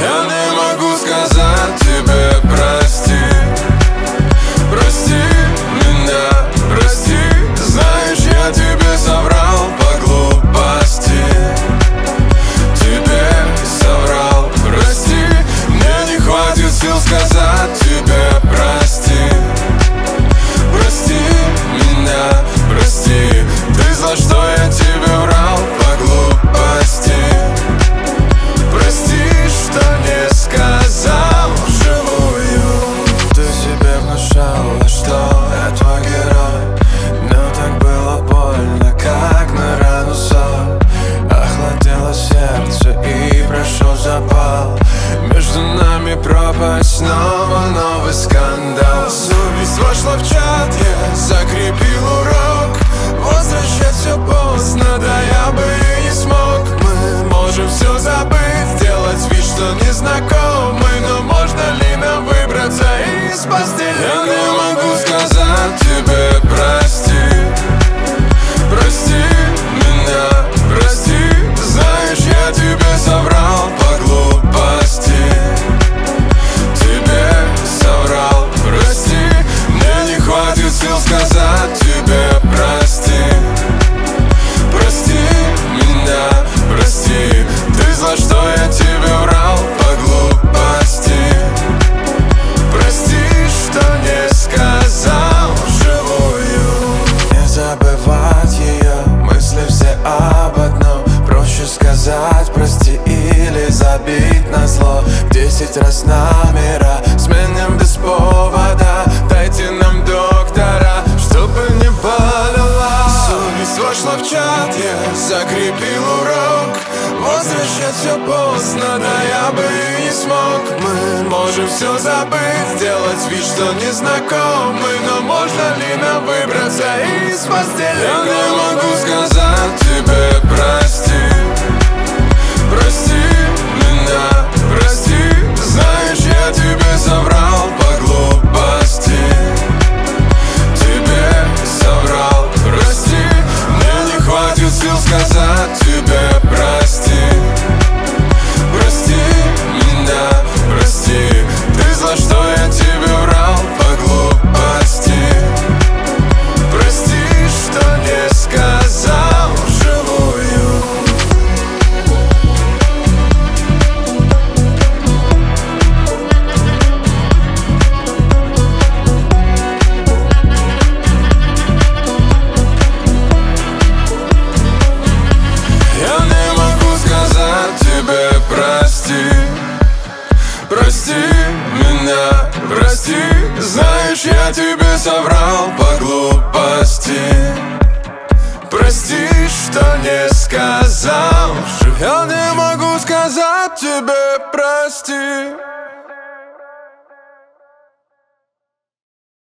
Я не могу сказать между нами пропасть Снова новый скандал. Субис вошла в чат, я закрепил урок. Возвращать все поздно, да я бы и не смог. Мы можем все забыть, делать вид, что не знакомы Но можно ли нам выбраться из постели? Я не могу сказать тебе Опять раз номера Сменим без повода. Дайте нам доктора Чтобы не болела Совесть вошла в чат Я закрепил урок. Возвращать все поздно Да я бы и не смог. Мы можем все забыть Сделать вид, что не знакомы. Но можно ли нам выбраться из постели? Я не могу Прости меня, прости Знаешь, я тебе соврал по глупости. Прости, что не сказал. Я не могу сказать тебе прости.